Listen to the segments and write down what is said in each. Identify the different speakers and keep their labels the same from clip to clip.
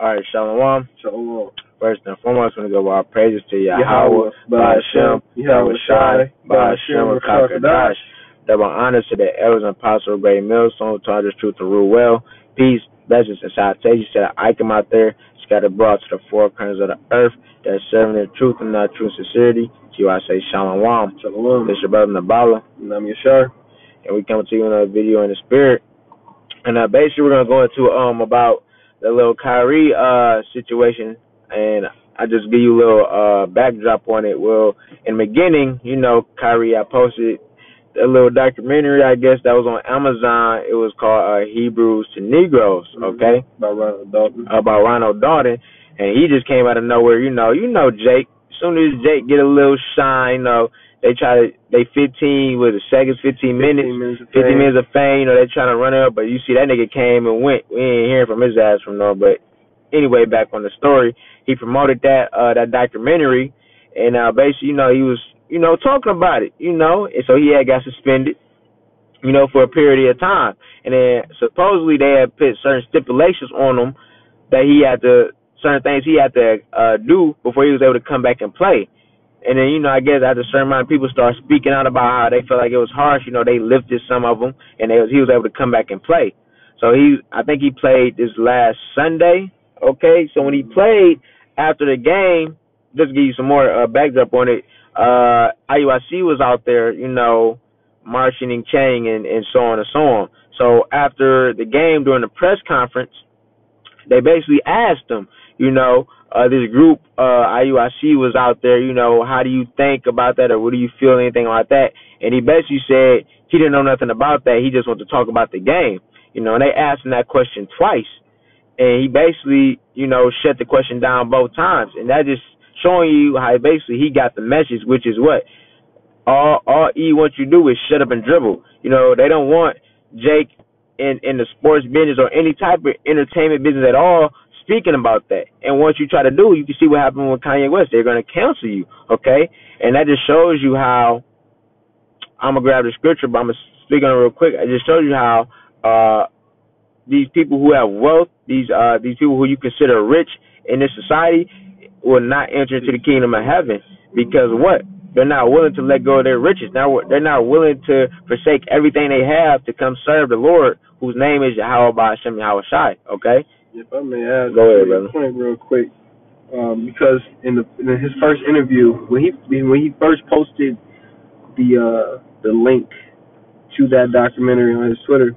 Speaker 1: All right, Shalom.
Speaker 2: Shalom.
Speaker 1: First and foremost, we want to go our praises to Yahweh, Ba'ashem,
Speaker 2: Yahweh
Speaker 1: Shai,
Speaker 2: Ba'ashem,
Speaker 1: Ba'ashem, Kakadash. Double honors to the elders and apostles of Great Millstone, taught us truth to rule well. Peace, blessings, and salutations to the Icon out there, scattered abroad to the four corners of the earth, that serving the truth and not true sincerity. To you I say Shalom.
Speaker 2: Shalom.
Speaker 1: This is your brother Nabala,
Speaker 2: And I'm Yashar.
Speaker 1: and we come to you in a video in the spirit. And uh, basically, we're gonna go into um about the little Kyrie uh situation, and I just give you a little uh backdrop on it. Well, in the beginning, you know, Kyrie, I posted a little documentary, I guess that was on Amazon. It was called uh, Hebrews to Negroes, okay,
Speaker 2: By Ronald Dalton.
Speaker 1: about Ronald Dalton, and he just came out of nowhere. You know, you know Jake. As soon as Jake get a little shine, you know, they try to they 15 with the seconds, 15 minutes.
Speaker 2: 15 minutes. of
Speaker 1: 50
Speaker 2: fame.
Speaker 1: minutes of fame, you know, they trying to run it up, but you see that nigga came and went. We ain't hearing from his ass from no, but anyway, back on the story, he promoted that uh that documentary and uh basically, you know, he was, you know, talking about it, you know, and so he had got suspended, you know, for a period of time. And then supposedly they had put certain stipulations on him that he had to certain things he had to uh do before he was able to come back and play. And then, you know, I guess after a certain amount people start speaking out about how they felt like it was harsh, you know, they lifted some of them, and they was, he was able to come back and play. So he, I think he played this last Sunday. Okay, so when he played after the game, just to give you some more uh, backdrop on it, uh, IUIC was out there, you know, marching and and, and so on and so on. So after the game, during the press conference, they basically asked him, you know, uh, this group, uh, IUIC was out there, you know, how do you think about that or what do you feel, anything like that? And he basically said he didn't know nothing about that. He just wanted to talk about the game, you know, and they asked him that question twice. And he basically, you know, shut the question down both times. And that just showing you how basically he got the message, which is what? All, all E wants you to do is shut up and dribble. You know, they don't want Jake in, in the sports business or any type of entertainment business at all speaking about that. And once you try to do, you can see what happened with Kanye West. They're going to cancel you, okay? And that just shows you how. I'm gonna grab the scripture, but I'm gonna speak on it real quick. It just shows you how uh, these people who have wealth, these uh, these people who you consider rich in this society, will not enter into the kingdom of heaven because what? They're not willing to let go of their riches. Now they're not willing to forsake everything they have to come serve the Lord, whose name is Yahweh Hashem Yahweh Shai. Okay.
Speaker 2: If I may add
Speaker 1: Go ahead,
Speaker 2: a
Speaker 1: brother.
Speaker 2: point real quick, um, because in the in his first interview, when he when he first posted the uh, the link to that documentary on his Twitter,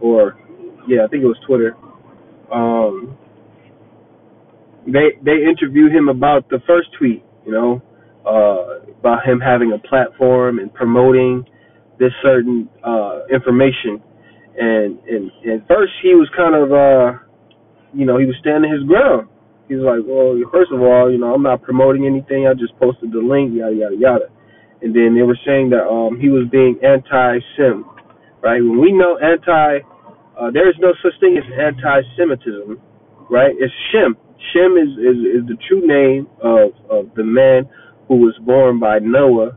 Speaker 2: or yeah, I think it was Twitter. Um, they they interviewed him about the first tweet, you know, uh, about him having a platform and promoting this certain uh, information, and and and first he was kind of uh, you know, he was standing his ground. He's like, well, first of all, you know, I'm not promoting anything. I just posted the link, yada yada yada. And then they were saying that um, he was being anti-Sim, right? When we know anti, uh, there is no such thing as anti-Semitism, right? It's Shem. Shem is, is, is the true name of, of the man who was born by Noah.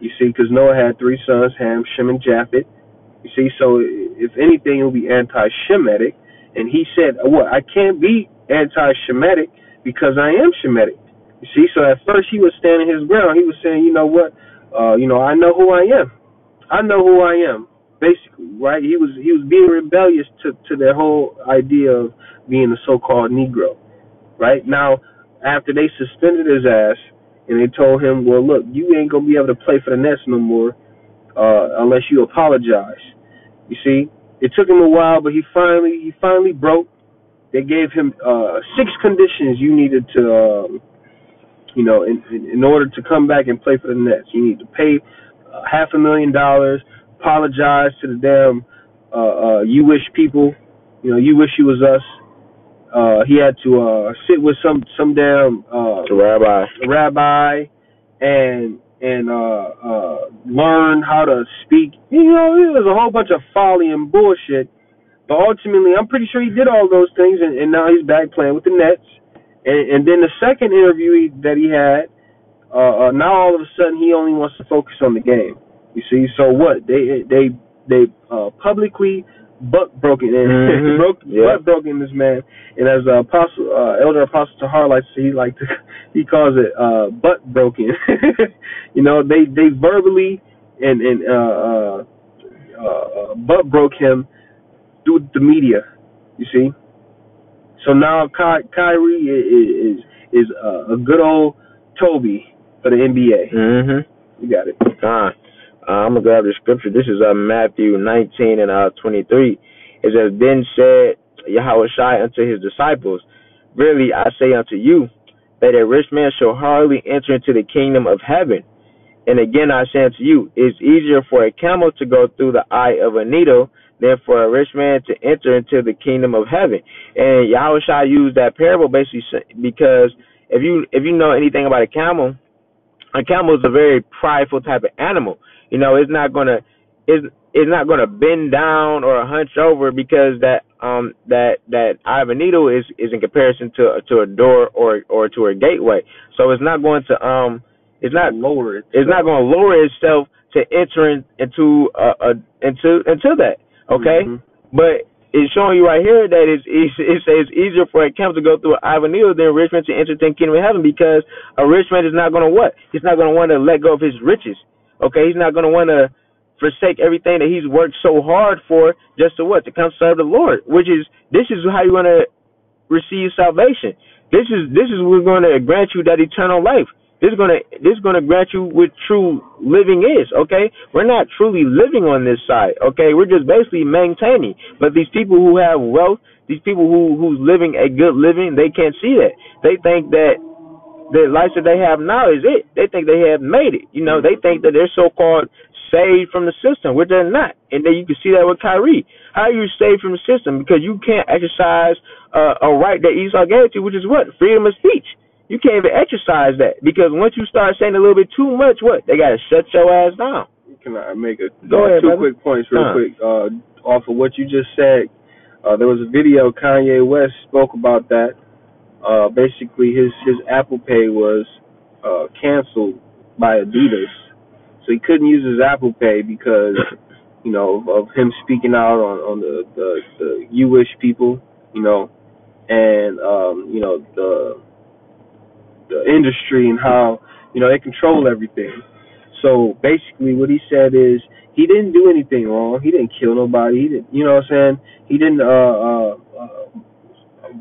Speaker 2: You see, because Noah had three sons, Ham, Shem, and Japheth. You see, so if anything, it will be anti-Shemitic. And he said, "What? I can't be anti-Shemitic because I am Shemitic." You see, so at first he was standing his ground. He was saying, "You know what? Uh, you know, I know who I am. I know who I am." Basically, right? He was he was being rebellious to to their whole idea of being a so-called Negro. Right now, after they suspended his ass and they told him, "Well, look, you ain't gonna be able to play for the Nets no more uh, unless you apologize." You see, it took him a while, but he finally he finally broke. They gave him uh, six conditions you needed to, um, you know, in, in in order to come back and play for the Nets. You need to pay uh, half a million dollars, apologize to the damn uh, uh, you wish people, you know, you wish you was us. Uh, he had to uh, sit with some some damn uh,
Speaker 1: Rabbi.
Speaker 2: rabbi and and uh uh learn how to speak. You know, it was a whole bunch of folly and bullshit. But ultimately, I'm pretty sure he did all those things, and, and now he's back playing with the Nets. And, and then the second interview he, that he had, uh, uh, now all of a sudden he only wants to focus on the game. You see, so what? They they they uh, publicly butt broken and
Speaker 1: Mhm.
Speaker 2: broke
Speaker 1: Yeah.
Speaker 2: butt broken this man. And as uh, apostle uh, elder apostle Tahar likes to he like to he calls it uh butt broken. you know, they they verbally and and uh uh, uh butt broke him through the media. You see? So now Ky- Kyrie is is, is uh, a good old Toby for the NBA.
Speaker 1: Mhm.
Speaker 2: You got it.
Speaker 1: Con. Uh, I'm gonna grab the scripture. This is uh, Matthew 19 and uh 23. It says, "Then said Yahweh Shai unto his disciples, Verily I say unto you, that a rich man shall hardly enter into the kingdom of heaven. And again I say unto you, it's easier for a camel to go through the eye of a needle than for a rich man to enter into the kingdom of heaven." And Yahweh Shai used that parable basically because if you if you know anything about a camel, a camel is a very prideful type of animal. You know, it's not gonna it's it's not gonna bend down or hunch over because that um that that eye of a needle is is in comparison to to a door or or to a gateway. So it's not going to um it's not
Speaker 2: lower it.
Speaker 1: it's not going to lower itself to enter in, into uh, uh into into that. Okay,
Speaker 2: Mhm.
Speaker 1: but it's showing you right here that it's, it's it says it's easier for a camel to go through an eye of a needle than a rich man to enter the kingdom of heaven because a rich man is not going to what? He's not going to want to let go of his riches. Okay, he's not going to want to forsake everything that he's worked so hard for just to what? To come serve the Lord. Which is this is how you're going to receive salvation. This is this is what's going to grant you that eternal life. This is going to this is to grant you what true living is. Okay, we're not truly living on this side. Okay, we're just basically maintaining. But these people who have wealth, these people who who's living a good living, they can't see that. They think that the life that they have now is it. They think they have made it. You know, they think that they're so called saved from the system, which they're not. And then you can see that with Kyrie. How are you saved from the system? Because you can't exercise uh, a right that Esau gave to you, which is what? Freedom of speech. You can't even exercise that because once you start saying a little bit too much, what? They got to shut your ass down.
Speaker 2: Can I make a
Speaker 1: Go
Speaker 2: uh,
Speaker 1: ahead,
Speaker 2: two
Speaker 1: brother.
Speaker 2: quick points real
Speaker 1: Uh.
Speaker 2: quick uh, off of what you just said? Uh, there was a video Kanye West spoke about that. Uh, basically, his his Apple Pay was uh, canceled by Adidas, so he couldn't use his Apple Pay because you know of, him speaking out on on the the, the Jewish people, you know, and um, you know the the industry and how you know they control everything. So basically, what he said is he didn't do anything wrong. He didn't kill nobody. He didn't, you know what I'm saying? He didn't uh, uh, uh,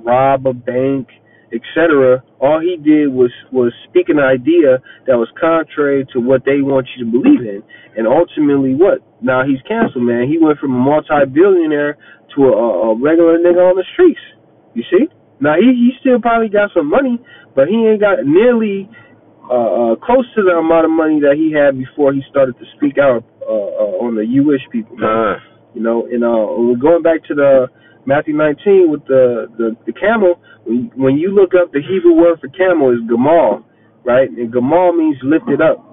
Speaker 2: rob a bank, etc. All he did was was speak an idea that was contrary to what they want you to believe in, and ultimately, what? Now he's canceled, man. He went from a multi-billionaire to a, a regular nigga on the streets. You see? Now he he still probably got some money, but he ain't got nearly uh, uh, close to the amount of money that he had before he started to speak out uh, uh, on the Jewish people. man.
Speaker 1: Uh,
Speaker 2: You know, and uh, we're going back to the Matthew 19 with the the, the camel. When when you look up the Hebrew word for camel is gamal, right? And gamal means lifted up.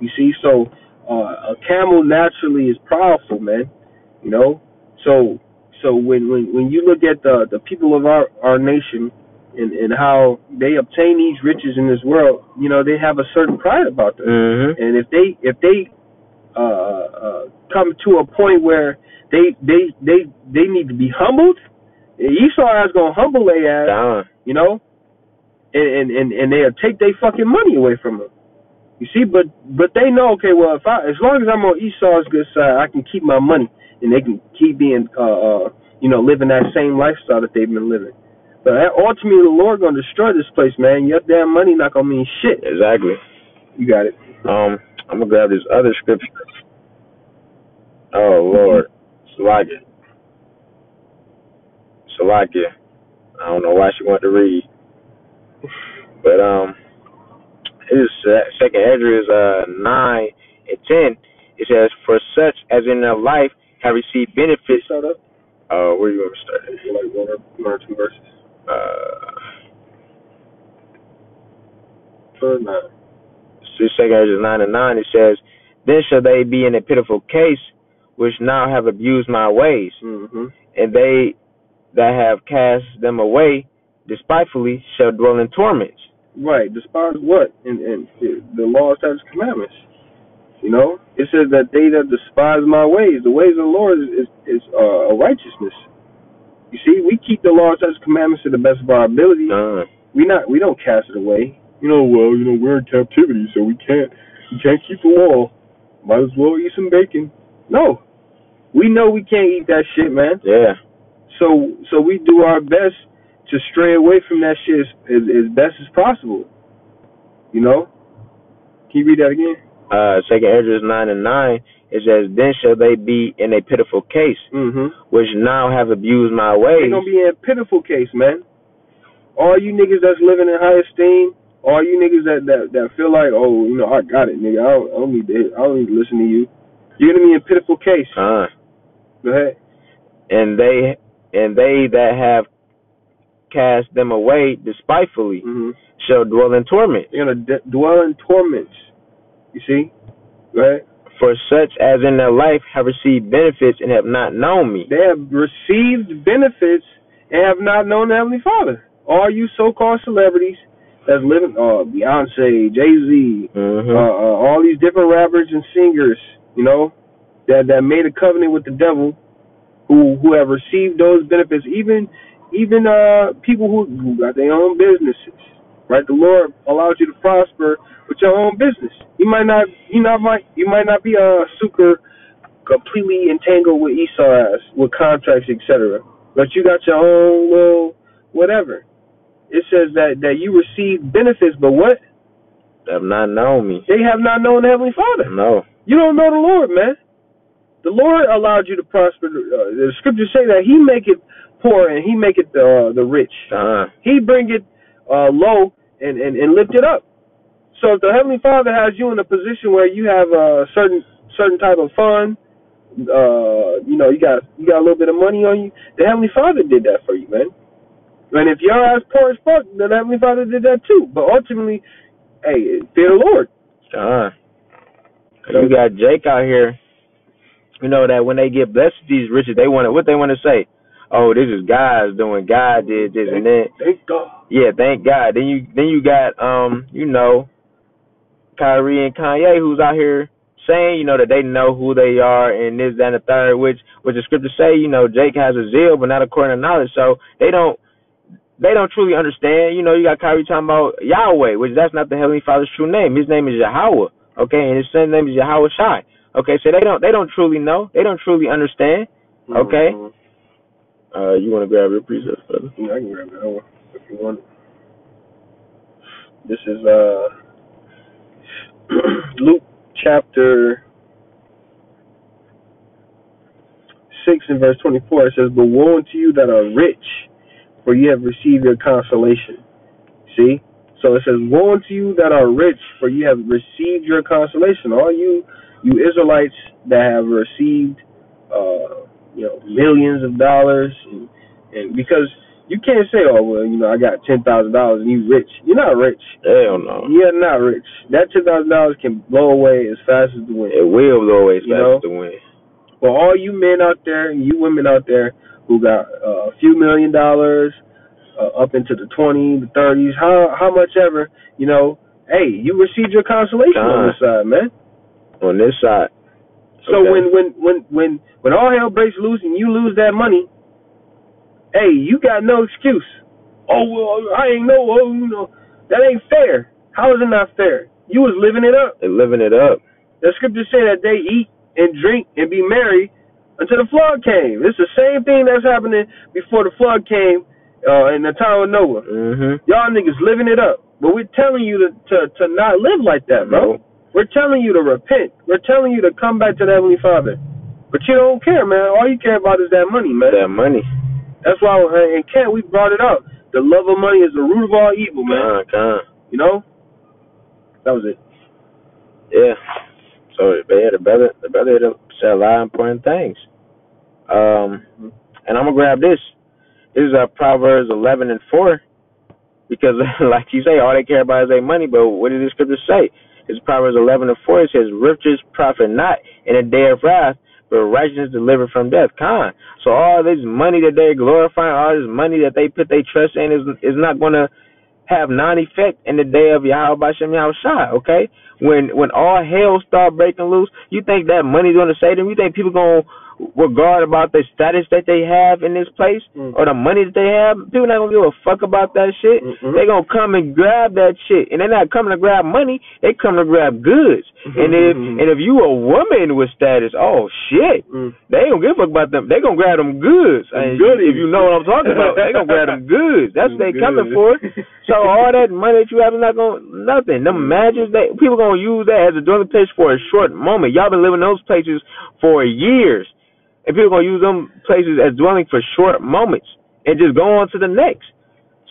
Speaker 2: You see, so uh, a camel naturally is powerful, man. You know, so so when when when you look at the the people of our our nation and and how they obtain these riches in this world, you know, they have a certain pride about them.
Speaker 1: mm-hmm.
Speaker 2: And if they if they uh, uh, come to a point where they they they they need to be humbled, Esau is gonna humble their ass, you know, and and and, and they'll take their fucking money away from them. You see, but but they know, okay, well, if I as long as I'm on Esau's good side, I can keep my money, and they can keep being, uh, uh, you know, living that same lifestyle that they've been living. But ultimately, the Lord gonna destroy this place, man. Your damn money not gonna mean shit.
Speaker 1: Exactly.
Speaker 2: You got it.
Speaker 1: Um, I'm gonna grab this other scripture. Oh Lord, Salakia. Salakia. I don't know why she wanted to read, but um, this uh, Second Ezra is uh nine and ten. It says, "For such as in their life have received benefits."
Speaker 2: Up.
Speaker 1: Uh, where you want me to start?
Speaker 2: Like one or, one or two verses.
Speaker 1: Uh,
Speaker 2: For nine.
Speaker 1: so Second Ezra nine and nine. It says, "Then shall they be in a pitiful case, which now have abused my ways."
Speaker 2: Mm-hmm.
Speaker 1: and they that have cast them away despitefully shall dwell in torments.
Speaker 2: Right. Despise what? And and the, law, statutes, commandments. You know, it says that they that despise my ways, the ways of the Lord is is, is uh, righteousness. You see, we keep the law, statutes, commandments to the best of our ability.
Speaker 1: Uh,
Speaker 2: We not we don't cast it away. You know, well, you know, we're in captivity, so we can't we can't keep the law. Might as well eat some bacon. No, we know we can't eat that shit, man.
Speaker 1: yeah.
Speaker 2: So so we do our best to stray away from that shit as, as, as best as possible. You know? Can you read that again?
Speaker 1: Uh, Second Ezra nine and nine. It says, "Then shall they be in a pitiful case,
Speaker 2: Mm-hmm.
Speaker 1: which now have abused my
Speaker 2: They're gonna be in a pitiful case, man. All you niggas that's living in high esteem, all you niggas that that, that feel like, oh, you know, I got it, nigga. I don't, I don't need to, I don't need to listen to you. You're gonna be in a pitiful case.
Speaker 1: Uh,
Speaker 2: Go ahead.
Speaker 1: and they and they that have cast them away despitefully
Speaker 2: Mm-hmm.
Speaker 1: shall dwell in torment.
Speaker 2: They're gonna d- dwell in torments. You see? Go ahead.
Speaker 1: For such as in their life have received benefits and have not known me.
Speaker 2: They have received benefits and have not known the Heavenly Father. All you so-called celebrities that's living, uh, Beyonce, Jay Z,
Speaker 1: Mm-hmm.
Speaker 2: uh, uh, all these different rappers and singers, you know, that that made a covenant with the devil, who who have received those benefits. Even even uh people who, who got their own businesses, right? The Lord allows you to prosper with your own business. You might not, you know, might you might not be a super completely entangled with Esau with contracts, etc. But you got your own little whatever. It says that that you receive benefits, but what
Speaker 1: Have not known me.
Speaker 2: they have not known the Heavenly Father.
Speaker 1: No.
Speaker 2: You don't know the Lord, man. The Lord allowed you to prosper. Uh, the scriptures say that He make it poor and He make it uh, the rich.
Speaker 1: Uh,
Speaker 2: He bring it uh, low and, and and lift it up. So if the Heavenly Father has you in a position where you have a certain certain type of fund, uh, you know, you got you got a little bit of money on you. The Heavenly Father did that for you, man. And if your ass poor as fuck, the Heavenly Father did that too. But ultimately, hey, fear the Lord.
Speaker 1: uh. You got Jake out here. You know that when they get blessed with these riches, they want to what they want to say. Oh, this is God's doing. God did this, and then
Speaker 2: Thank God.
Speaker 1: yeah, thank God. Then you then you got um you know Kyrie and Kanye who's out here saying you know that they know who they are and this that and the third, which which the scriptures say you know Jake has a zeal but not according to knowledge, so they don't they don't truly understand. You know, you got Kyrie talking about Yahweh, which that's not the Heavenly Father's true name. His name is Yahweh. Okay, and his son name is Yahweh Shai. Okay, so they don't they don't truly know. They don't truly understand. Okay.
Speaker 2: Mhm.
Speaker 1: Uh, you want to grab your precepts, brother?
Speaker 2: Yeah, I can grab that one if you want. This is uh Luke chapter six and verse twenty four. It says, "But woe unto you that are rich, for you have received your consolation." See, so it says, "Woe unto you that are rich, for you have received your consolation." All you you Israelites that have received, uh, you know, millions of dollars, and, and because you can't say, "Oh, well, you know, I got ten thousand dollars and you rich." You're not rich.
Speaker 1: Hell no.
Speaker 2: You're not rich. That ten thousand dollars can blow away as fast as the wind.
Speaker 1: It will blow away as
Speaker 2: You
Speaker 1: fast
Speaker 2: know?
Speaker 1: as the wind.
Speaker 2: For all you men out there and you women out there who got uh, a few million dollars, uh, up into the 20s, the thirties, how how much ever, you know, hey, you received your consolation on this side, man.
Speaker 1: On this side.
Speaker 2: So
Speaker 1: Okay.
Speaker 2: when when when when when all hell breaks loose and you lose that money, hey, you got no excuse. Oh well, I ain't know. Oh, you know, that ain't fair. How is it not fair? You was living it up.
Speaker 1: They're living it up.
Speaker 2: The scriptures say that they eat and drink and be merry until the flood came. It's the same thing that's happening before the flood came uh, in the time of Noah.
Speaker 1: Mm-hmm.
Speaker 2: Y'all niggas living it up, but we're telling you to to, to not live like that, bro. We're telling you to repent. We're telling you to come back to the Heavenly Father. But you don't care, man. All you care about is that money, man.
Speaker 1: That money.
Speaker 2: That's why in Kent we brought it up. The love of money is the root of all evil, man.
Speaker 1: Con, con.
Speaker 2: You know? That was it.
Speaker 1: Yeah. So yeah, the brother the brother said a lot of important things. Um and I'm gonna grab this. This is uh Proverbs eleven and four. Because like you say, all they care about is their money, but what did the scripture say? It's Proverbs eleven and four, it says, Riches profit not in a day of wrath, but righteousness delivered from death. Con. So all this money that they're glorifying, all this money that they put their trust in is is not gonna have non effect in the day of Yahweh Bashem Yahushai, okay? When when all hell start breaking loose, you think that money's gonna save them? You think people gonna regard about the status that they have in this place mm. or the money that they have? People not gonna give a fuck about that shit. Mm-hmm. They gonna come and grab that shit. And they're not coming to grab money, they come to grab goods. Mm-hmm. And if and if you a woman with status, oh shit. Mm. They don't give a fuck about them. They gonna grab them goods. And if you know what I'm talking about, they gonna grab them goods. That's what they coming for. So all that money that you have is not gonna nothing. Them mansions they people gonna use that as a dwelling place for a short moment. Y'all been living those places for years. And people gonna use them places as dwelling for short moments and just go on to the next.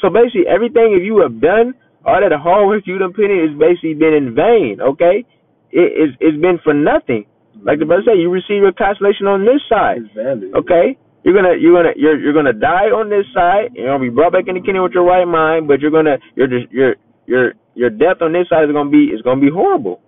Speaker 1: So basically everything if you have done, all that hard work you done put in is basically been in vain, okay? It, it's it's been for nothing. Like the brother said, you receive your consolation on this side. Okay? You're gonna you're gonna you're you're gonna die on this side. You're gonna be brought back in the kingdom with your right mind, but you're gonna your your your your death on this side is gonna be is gonna be horrible.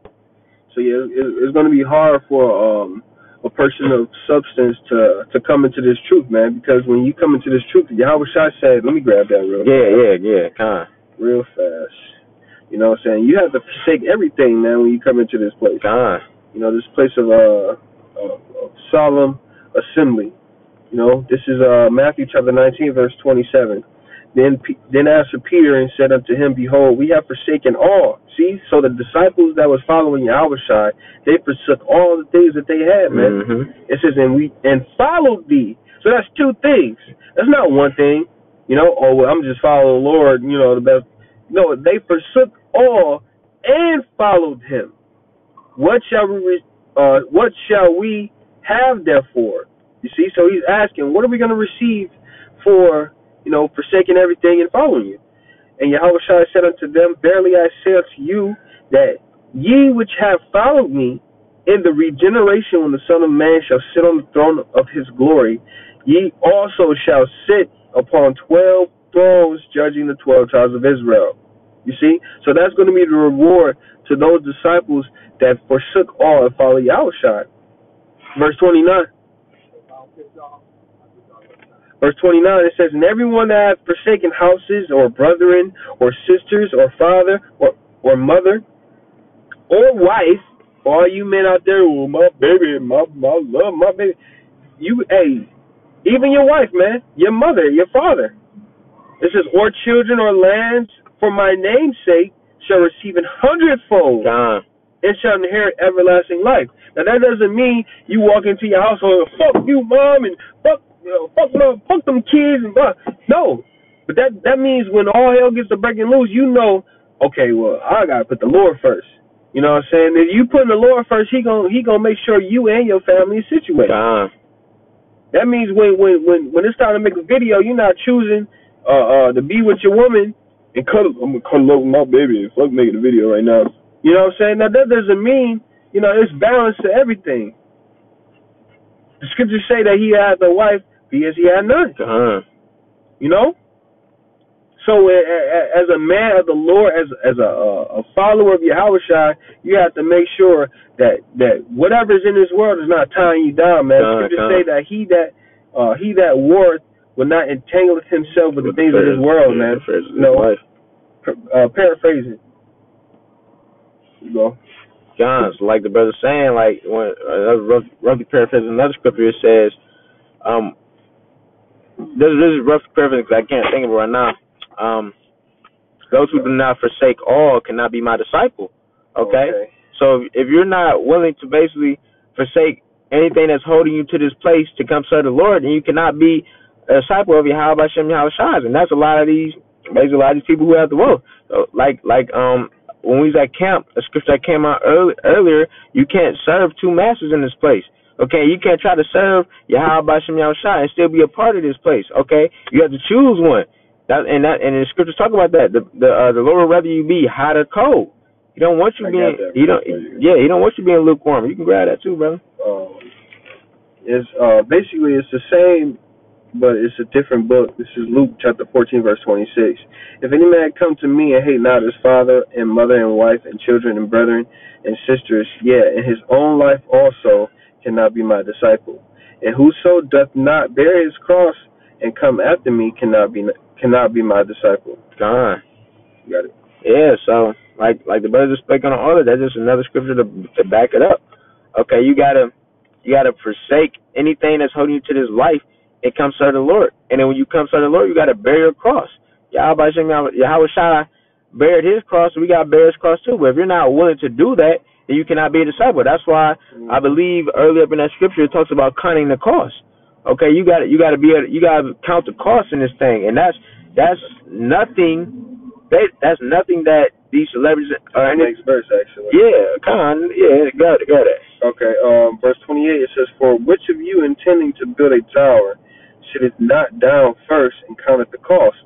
Speaker 2: So yeah, it's gonna be hard for um a person of substance to to come into this truth, man. Because when you come into this truth, Yahweh Shai said, "Let me grab that real."
Speaker 1: Yeah, fast. yeah, yeah, kind.
Speaker 2: Real fast. You know what I'm saying? You have to forsake everything, man, when you come into this place.
Speaker 1: Kind.
Speaker 2: You know, this place of uh, of, of solemn assembly. You know, this is uh, Matthew chapter 19, verse 27. Then then answered Peter and said unto him, Behold, we have forsaken all. See, so the disciples that was following Yahushua, they forsook all the things that they had, man. Mm-hmm. It says, and we and followed thee. So that's two things. That's not one thing. You know, oh, well, I'm just following the Lord. You know, the best. No, they forsook all and followed him. What shall we? Uh, what shall we have therefore? You see, so he's asking, what are we going to receive for, you know, forsaking everything and following you? And Yahweh Shai said unto them, Verily I say unto you that ye which have followed me in the regeneration when the Son of Man shall sit on the throne of his glory, ye also shall sit upon twelve thrones judging the twelve tribes of Israel. You see? So that's going to be the reward to those disciples that forsook all and followed Yahushua. Verse 29. Verse 29, it says, And everyone that hath forsaken houses, or brethren, or sisters, or father, or, or mother, or wife, all you men out there, oh, my baby, my, my love, my baby, you, hey, even your wife, man, your mother, your father. It says, or children or lands, for my name's sake, shall receive an hundredfold.
Speaker 1: God
Speaker 2: and shall inherit everlasting life. Now that doesn't mean you walk into your household, and fuck you, mom, and fuck, you know, fuck, no, fuck them kids, and blah. no. But that that means when all hell gets to breaking loose, you know, okay, well, I gotta put the Lord first. You know what I'm saying? If you put the Lord first, he gonna he gonna make sure you and your family is situated.
Speaker 1: God.
Speaker 2: That means when when when when it's time to make a video, you're not choosing uh uh to be with your woman and cuddle. I'm gonna cuddle up with my baby. And fuck making a video right now. You know what I'm saying? Now that doesn't mean, you know, it's balance to everything. The scriptures say that he had the wife because he had none.
Speaker 1: Uh-huh.
Speaker 2: You know? So as a man of the Lord, as as a, a follower of Yahweh you have to make sure that that whatever's in this world is not tying you down, man. Uh, Scriptures say that he that uh, he that warreth will not entangle himself with, with the things of this world, man.
Speaker 1: You know,
Speaker 2: uh, paraphrasing you know.
Speaker 1: John's like the brother saying, like when uh, roughly paraphrasing another scripture, it says, um, this, this is rough because I can't think of it right now. Um, those who do not forsake all cannot be my disciple. Okay? okay. So if you're not willing to basically forsake anything that's holding you to this place to come serve the Lord, then you cannot be a disciple of Yahweh Hashem Yahweh And that's a lot of these basically a lot of these people who have the wealth. So like like um when we was at camp, a scripture that came out early, earlier, you can't serve two masters in this place. Okay, you can't try to serve Yahweh Bashem Yahushua and still be a part of this place. Okay, you have to choose one. That and that and the scriptures talk about that. The the uh, the Lord would rather you be hot or cold. He don't want you I being he don't yeah he don't want you being lukewarm. You can grab that too, brother.
Speaker 2: Um, it's uh basically it's the same but it's a different book. This is Luke chapter 14, verse 26. If any man come to me and hate not his father and mother and wife and children and brethren and sisters, yet and his own life also cannot be my disciple. And whoso doth not bear his cross and come after me cannot be cannot be my disciple.
Speaker 1: God.
Speaker 2: got it.
Speaker 1: Yeah, so like like the brothers speaking on all of that, that's just another scripture to to back it up. Okay, you gotta you gotta forsake anything that's holding you to this life and come serve the Lord. And then when you come serve the Lord, you gotta bear your cross. Yahweh Shai bared his cross, we gotta bear his cross too. But if you're not willing to do that, then you cannot be a disciple. That's why. I believe early up in that scripture it talks about counting the cost. Okay, you got you got to be able, you got to count the cost in this thing, and that's that's nothing. They, that's nothing that these celebrities
Speaker 2: are. Next verse, actually.
Speaker 1: Yeah, kind. Yeah, got it, got it.
Speaker 2: Okay, um, verse twenty-eight. It says, "For which of you intending to build a tower should it not down first and count the cost,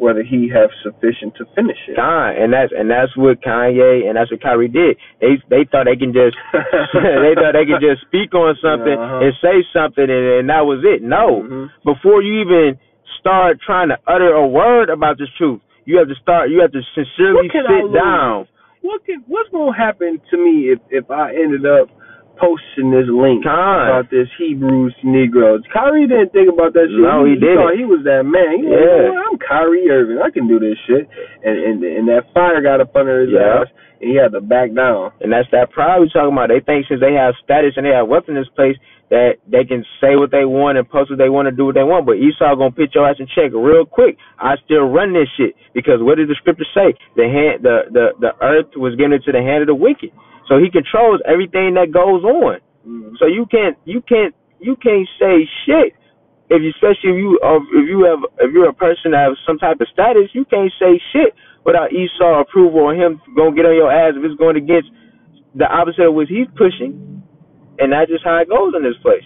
Speaker 2: whether he have sufficient to finish it.
Speaker 1: Con, and that's and that's what Kanye and that's what Kyrie did. They they thought they can just they thought they could just speak on something uh-huh. and say something and, and that was it. No, mm-hmm. before you even start trying to utter a word about this truth, you have to start. You have to sincerely sit down.
Speaker 2: What can what's gonna happen to me if if I ended up posting this link
Speaker 1: Con.
Speaker 2: about this Hebrews Negroes. Kyrie didn't think about that shit.
Speaker 1: No, he, he didn't.
Speaker 2: Thought he was that man. He
Speaker 1: yeah.
Speaker 2: Like, I'm Kyrie Irving. I can do this shit. And and and that fire got up under his
Speaker 1: yeah.
Speaker 2: ass, and he had to back down.
Speaker 1: And that's that pride we talking about. They think since they have status and they have weapons in this place that they can say what they want and post what they want to do what they want. But Esau gonna put your ass in check real quick. I still run this shit because what did the scripture say? The hand, the the the earth was given into the hand of the wicked. So he controls everything that goes on. Mm-hmm. So you can't you can't you can't say shit if you, especially if you if you have if you're a person that has some type of status, you can't say shit without Esau approval or him gonna get on your ass if it's going against the opposite of what he's pushing. And that's just how it goes in this place.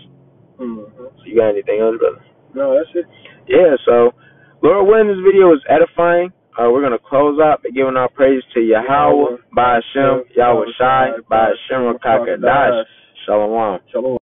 Speaker 2: Mm-hmm.
Speaker 1: So you got anything else, brother?
Speaker 2: No, that's it.
Speaker 1: Yeah, so Lord willing this video is edifying. Uh, we're gonna close out by giving our praise to Yahweh, by Hashem, Yahweh Shai, by Hashem Rakakadash. Shalom.
Speaker 2: Shalom.